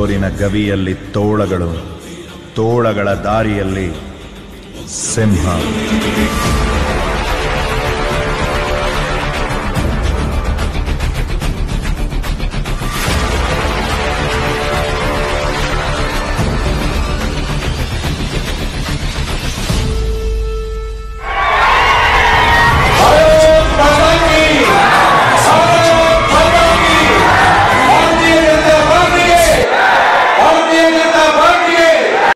ಊರಿನ ಗವಿಯಲ್ಲಿ ತೋಳಗಳು ತೋಳಗಳ ದಾರಿಯಲ್ಲಿ ಸಿಂಹ.